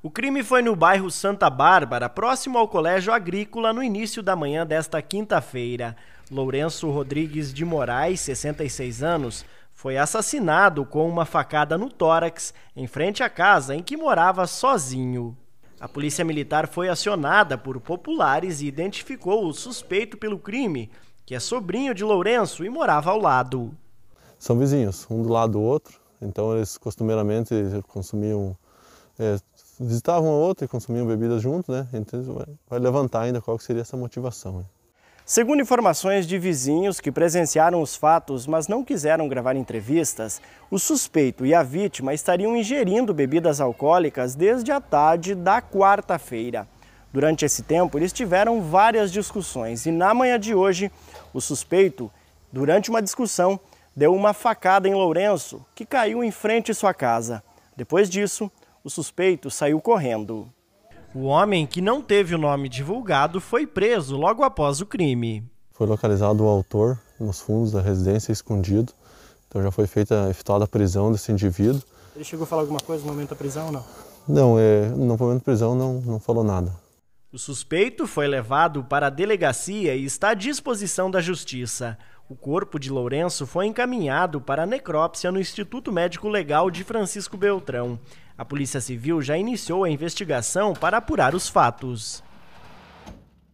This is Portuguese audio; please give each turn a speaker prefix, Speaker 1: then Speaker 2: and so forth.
Speaker 1: O crime foi no bairro Santa Bárbara, próximo ao Colégio Agrícola, no início da manhã desta quinta-feira. Lourenço Rodrigues de Moraes, 66 anos, foi assassinado com uma facada no tórax, em frente à casa em que morava sozinho. A polícia militar foi acionada por populares e identificou o suspeito pelo crime, que é sobrinho de Lourenço e morava ao lado.
Speaker 2: São vizinhos, um do lado do outro, então eles costumeiramente consumiam é, visitavam um ao outro e consumiam bebidas juntos, né? Então vai levantar ainda qual seria essa motivação. Né?
Speaker 1: Segundo informações de vizinhos que presenciaram os fatos, mas não quiseram gravar entrevistas, o suspeito e a vítima estariam ingerindo bebidas alcoólicas desde a tarde da quarta-feira. Durante esse tempo, eles tiveram várias discussões e na manhã de hoje, o suspeito, durante uma discussão, deu uma facada em Lourenço, que caiu em frente à sua casa. Depois disso, o suspeito saiu correndo. O homem, que não teve o nome divulgado, foi preso logo após o crime.
Speaker 2: Foi localizado o autor nos fundos da residência, escondido. Então já foi feita efetuada a prisão desse indivíduo.
Speaker 1: Ele chegou a falar alguma coisa no momento da prisão ou não?
Speaker 2: Não, é, no momento da prisão não, não falou nada.
Speaker 1: O suspeito foi levado para a delegacia e está à disposição da justiça. O corpo de Lourenço foi encaminhado para a necrópsia no Instituto Médico Legal de Francisco Beltrão. A Polícia Civil já iniciou a investigação para apurar os fatos.